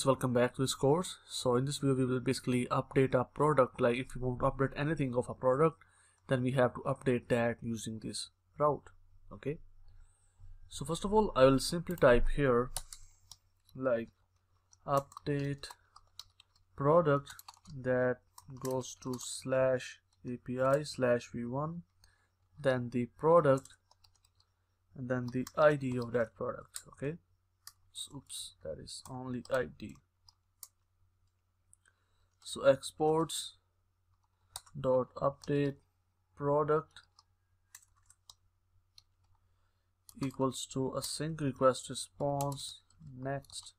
guys welcome back to this course so in this video we will basically update a product. Like if you want to update anything of a product then we have to update that using this route okay? So first of all I will simply type here like update product that goes to slash API slash v1 then the product and then the ID of that product okay oops that is only id so exports dot update product equals to async request response next.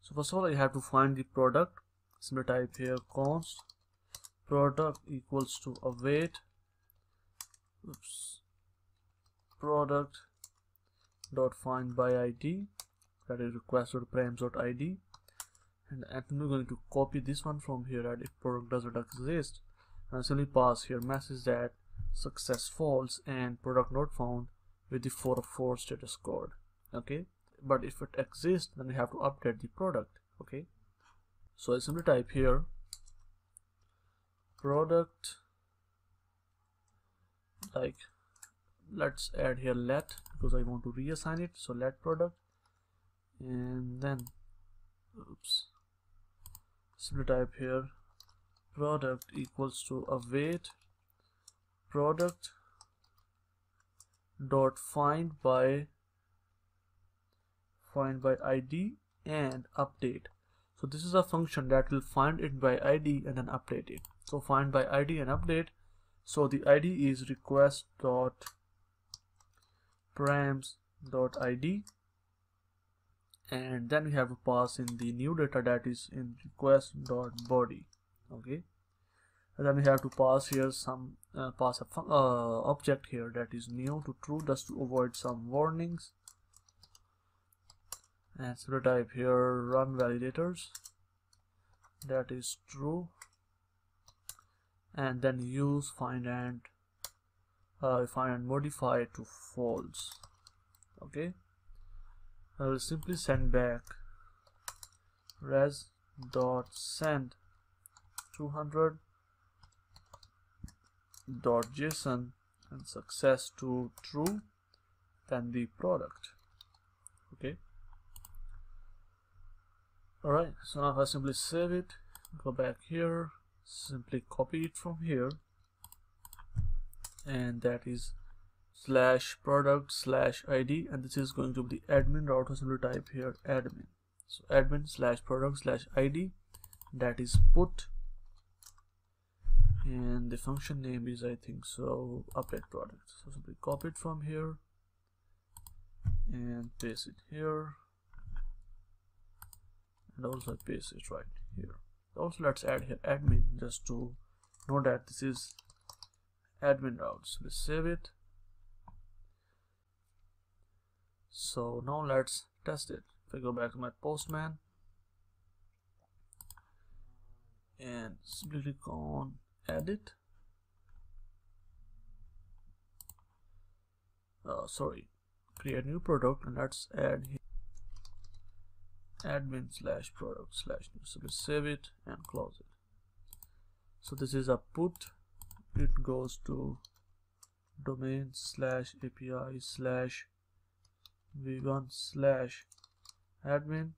So first of all I have to find the product. Simply type here const product equals to await. Oops product dot find by id that is request dot params dot id and I'm going to copy this one from here and if product doesn't exist and simply pass here message that success false and product not found with the 404 status code okay? But if it exists then we have to update the product okay? So I simply type here product like let's add here let because I want to reassign it. So let product and then oops simply type here product equals to await product dot find by find by id and update. So this is a function that will find it by id and then update it. So find by id and update. So the id is request dot params.id and then we have to pass in the new data that is in request.body okay. And then we have to pass here some uh, pass a uh, object here that is new to true just to avoid some warnings. And so type here run validators. That is true. And then use find and uh, find and modify it to false. Okay. I will simply send back res dot send 200 dot json and success to true then the product. Okay. Alright so now if I simply save it go back here simply copy it from here and that is slash product slash id and this is going to be the admin route so simply type here admin. So admin slash product slash id that is put. And the function name is i think so update product. So simply copy it from here and paste it here. And also paste it right here. Also let's add here admin just to know that this is admin routes let's save it so now let's test it. If I go back to my postman. And simply click on edit. Uh, sorry. Create new product and let's add here admin slash product slash new. So let's save it and close it. So this is a put it goes to domain slash API slash v1 slash admin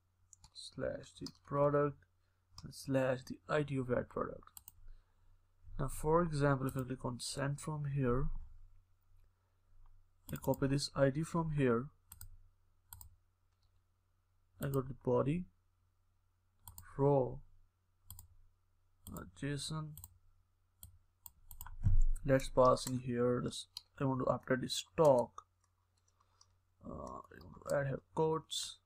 slash the product slash the ID of that product. Now for example if I click on send from here I copy this ID from here I go to the body row JSON let's pass in here. This I want to update the stock uh, I want to add here quotes.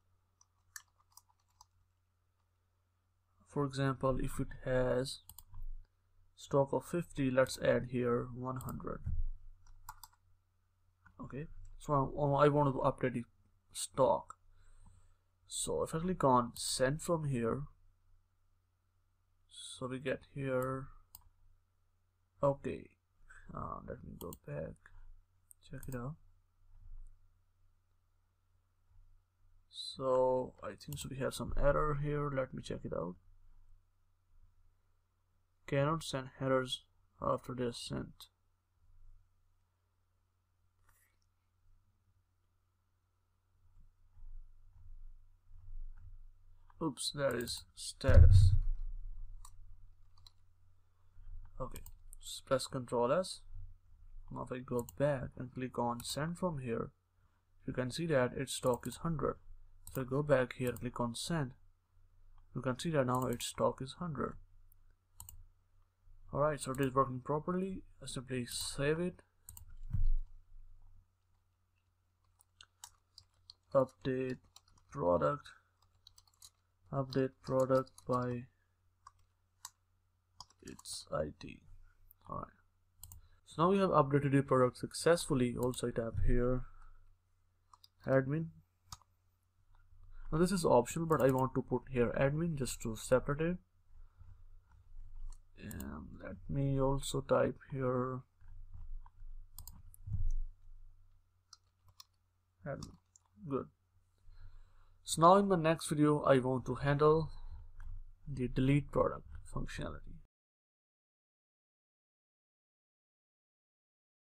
For example if it has stock of 50 let's add here 100 okay so I want to update the stock. So if I click on send from here so we get here okay uh, let me go back. Check it out. So I think so we have some error here. Let me check it out. Cannot send headers after they're sent. Oops that is status. Okay press ctrl s. Now if I go back and click on send from here you can see that its stock is 100 if I go back here click on send you can see that now its stock is 100 alright so it is working properly. I simply save it. Update product. Update product by its ID alright. So now we have updated the product successfully. Also I tap here. Admin. Now this is optional but I want to put here admin just to separate it. And let me also type here admin. Good. So now in my next video I want to handle the delete product functionality